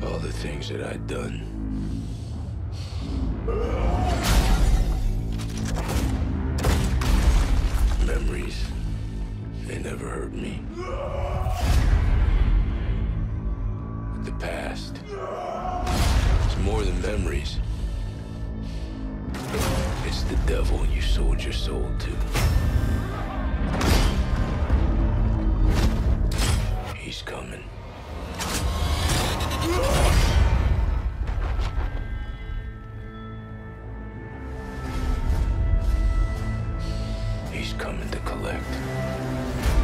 the things that I'd done. Memories, they never hurt me. But the past, it's more than memories. It's the devil you sold your soul to. coming to collect.